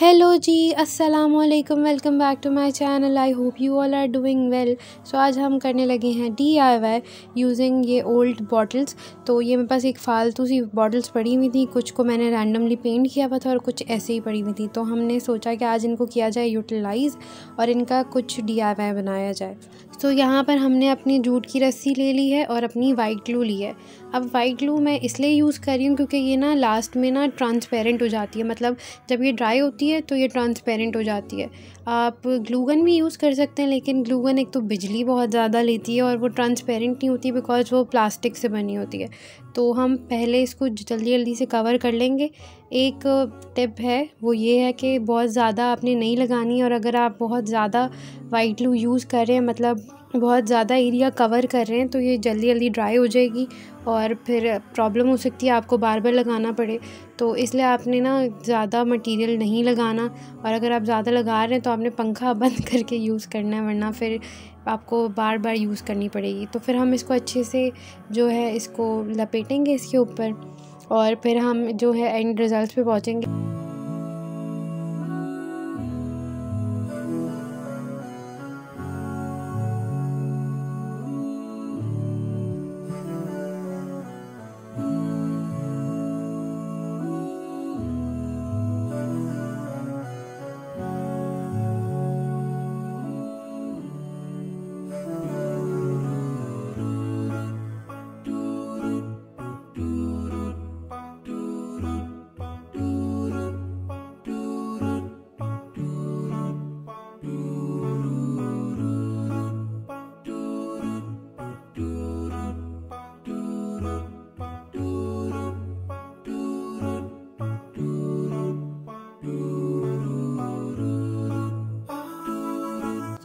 Hello जी अस्सलाम वालेकुम welcome back to my channel I hope you all are doing well so आज हम करने लगे हैं डी आई वाई यूजिंग ये ओल्ड बॉटल्स तो ये मेरे पास एक फ़ालतू सी बॉटल्स पड़ी हुई थी, कुछ को मैंने रैंडमली पेंट किया हुआ था और कुछ ऐसे ही पड़ी हुई थी। तो हमने सोचा कि आज इनको किया जाए यूटिलाइज़ और इनका कुछ डी आई वाई बनाया जाए। तो यहाँ पर हमने अपनी जूट की रस्सी ले ली है और अपनी वाइट ग्लू ली है। अब वाइट ग्लू मैं इसलिए यूज़ कर रही हूँ क्योंकि ये ना लास्ट में ना ट्रांसपेरेंट हो जाती है। मतलब जब ये ड्राई होती है तो ये ट्रांसपेरेंट हो जाती है। आप ग्लूगन भी यूज़ कर सकते हैं, लेकिन ग्लूगन एक तो बिजली बहुत ज़्यादा लेती है और वो ट्रांसपेरेंट नहीं होती बिकॉज़ वो प्लास्टिक से बनी होती है। तो हम पहले इसको जल्दी जल्दी से कवर कर लेंगे। एक टिप है, वो ये है कि बहुत ज़्यादा आपने नहीं लगानी और अगर आप बहुत ज़्यादा वाइट ग्लू यूज़ कर हैं मतलब बहुत ज़्यादा एरिया कवर कर रहे हैं तो ये जल्दी जल्दी ड्राई हो जाएगी और फिर प्रॉब्लम हो सकती है आपको बार बार लगाना पड़े। तो इसलिए आपने ना ज़्यादा मटेरियल नहीं लगाना और अगर आप ज़्यादा लगा रहे हैं तो आपने पंखा बंद करके यूज़ करना है, वरना फिर आपको बार बार यूज़ करनी पड़ेगी। तो फिर हम इसको अच्छे से जो है इसको लपेटेंगे इसके ऊपर और फिर हम जो है एंड रिज़ल्ट पे पहुँचेंगे।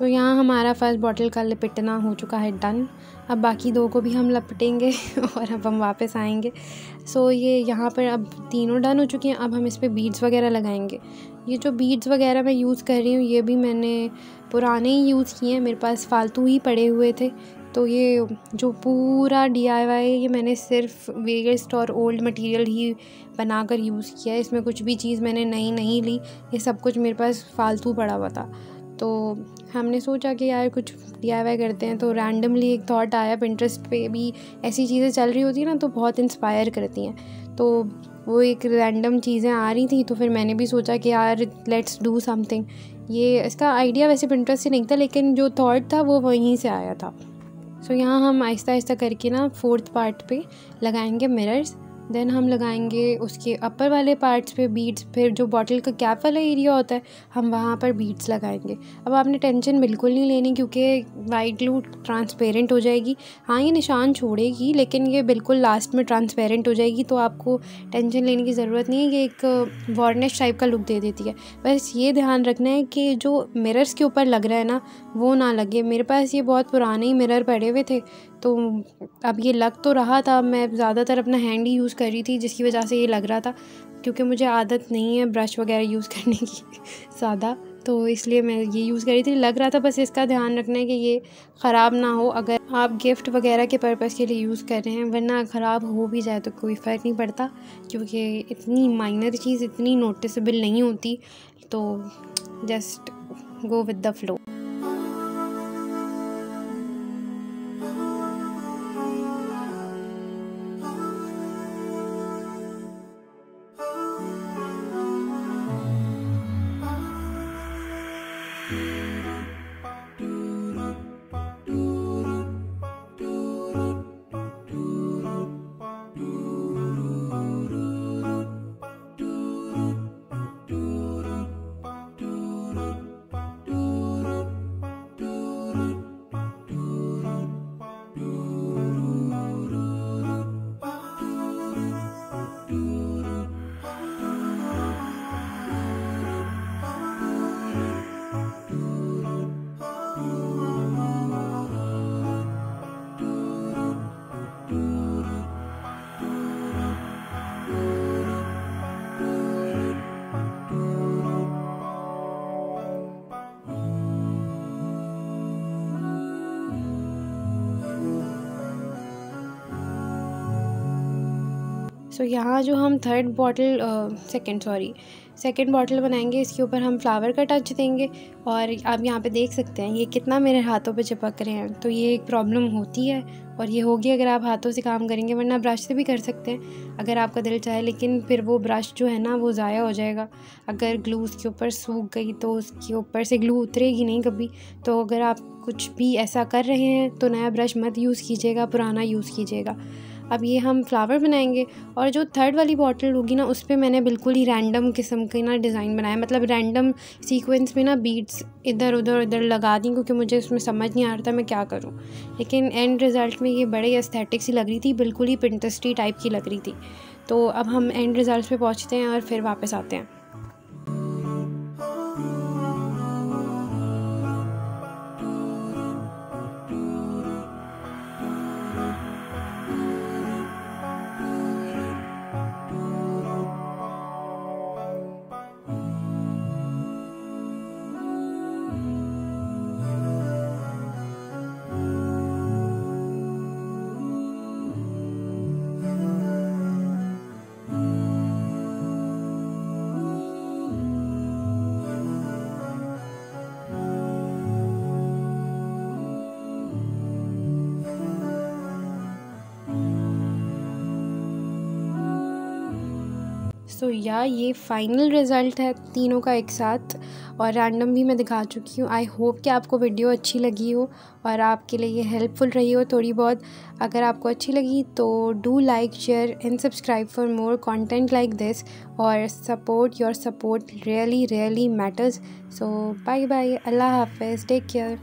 तो यहाँ हमारा फ़र्स्ट बॉटल का लपेटना हो चुका है डन अब बाकी दो को भी हम लपटेंगे और अब हम वापस आएँगे. सो ये यहाँ पर अब तीनों डन हो चुकी हैं. अब हम इस पर बीड्स वगैरह लगाएँगे. ये जो बीड्स वगैरह मैं यूज़ कर रही हूँ, ये भी मैंने पुराने ही यूज़ किए हैं. मेरे पास फालतू ही पड़े हुए थे. तो ये जो पूरा डी आई वाई ये मैंने सिर्फ़ वेस्ट और ओल्ड मटेरियल ही बनाकर यूज़ किया है. इसमें कुछ भी चीज़ मैंने नई नहीं ली. ये सब कुछ मेरे पास फालतू पड़ा हुआ था. तो हमने सोचा कि यार कुछ डी करते हैं तो रैंडमली एक थॉट आया पिंट्रेस्ट पे भी ऐसी चीज़ें चल रही होती हैं ना तो बहुत इंस्पायर करती हैं। तो वो एक रैंडम चीज़ें आ रही थी तो फिर मैंने भी सोचा कि यार लेट्स डू समथिंग ये इसका आइडिया वैसे पिंट्रेस्ट से नहीं था लेकिन जो थॉट था वो वहीं से आया था। सो so, यहाँ हम आहिस्ता आहिस्ता करके ना फोर्थ पार्ट पे लगाएँगे मिरर्स देन हम लगाएँगे उसके अपर वाले पार्ट्स पे बीड्स फिर जो बॉटल का कैप वाला एरिया होता है, हम वहाँ पर बीड्स लगाएँगे। अब आपने टेंशन बिल्कुल नहीं लेनी क्योंकि वाइट ग्लू ट्रांसपेरेंट हो जाएगी। हाँ ये निशान छोड़ेगी, लेकिन ये बिल्कुल लास्ट में ट्रांसपेरेंट हो जाएगी तो आपको टेंशन लेने की ज़रूरत नहीं है। ये एक वार्निश टाइप का लुक दे देती है। बस ये ध्यान रखना है कि जो मिरर्स के ऊपर लग रहा है ना, वो ना लगे। मेरे पास ये बहुत पुराने ही मिरर पड़े हुए थे तो अब ये लग तो रहा था, मैं ज़्यादातर अपना हैंड ही यूज़ कर रही थी, जिसकी वजह से ये लग रहा था, क्योंकि मुझे आदत नहीं है ब्रश वगैरह यूज़ करने की ज़्यादा तो इसलिए मैं ये यूज़ कर रही थी। लग रहा था बस इसका ध्यान रखना है कि ये ख़राब ना हो, अगर आप गिफ्ट वगैरह के पर्पज़ के लिए यूज़ कर रहे हैं, वरना ख़राब हो भी जाए तो कोई फ़र्क नहीं पड़ता, क्योंकि इतनी माइनर चीज़, इतनी नोटिसबल नहीं होती तो just go with the flow so so, यहाँ जो हम third bottle second sorry second bottle बनाएँगे इसके ऊपर हम फ्लावर का टच देंगे और आप यहाँ पे देख सकते हैं ये कितना मेरे हाथों पे चिपक रहे हैं। तो ये एक प्रॉब्लम होती है और ये होगी अगर आप हाथों से काम करेंगे वरना ब्रश से भी कर सकते हैं अगर आपका दिल चाहे लेकिन फिर वो ब्रश जो है ना वो ज़ाया हो जाएगा। अगर ग्लू उसके ऊपर सूख गई तो उसके ऊपर से ग्लू उतरेगी नहीं कभी। तो अगर आप कुछ भी ऐसा कर रहे हैं तो नया ब्रश मत यूज़ कीजिएगा पुराना यूज़ कीजिएगा। अब ये हम फ्लावर बनाएँगे और जो थर्ड वाली बॉटल होगी ना, उस पर मैंने बिल्कुल ही रैंडम किस्म के ना डिज़ाइन बनाया। मतलब रैंडम सीक्वेंस में ना बीड्स इधर, उधर उधर लगा दी, क्योंकि मुझे उसमें समझ नहीं आ रहा था मैं क्या करूँ। लेकिन एंड रिज़ल्ट में ये बड़े एस्थेटिक सी लग रही थी, बिल्कुल ही पिंटस्टी टाइप की लग रही थी। तो अब हम एंड रिज़ल्ट पहुँचते हैं और फिर वापस आते हैं। सो या ये फ़ाइनल रिज़ल्ट है तीनों का एक साथ और रैंडम भी मैं दिखा चुकी हूँ। आई होप कि आपको वीडियो अच्छी लगी हो और आपके लिए ये हेल्पफुल रही हो थोड़ी बहुत। अगर आपको अच्छी लगी तो do like share and subscribe for more content like this और support your support really really matters so bye bye अल्लाह हाफिज़ टेक केयर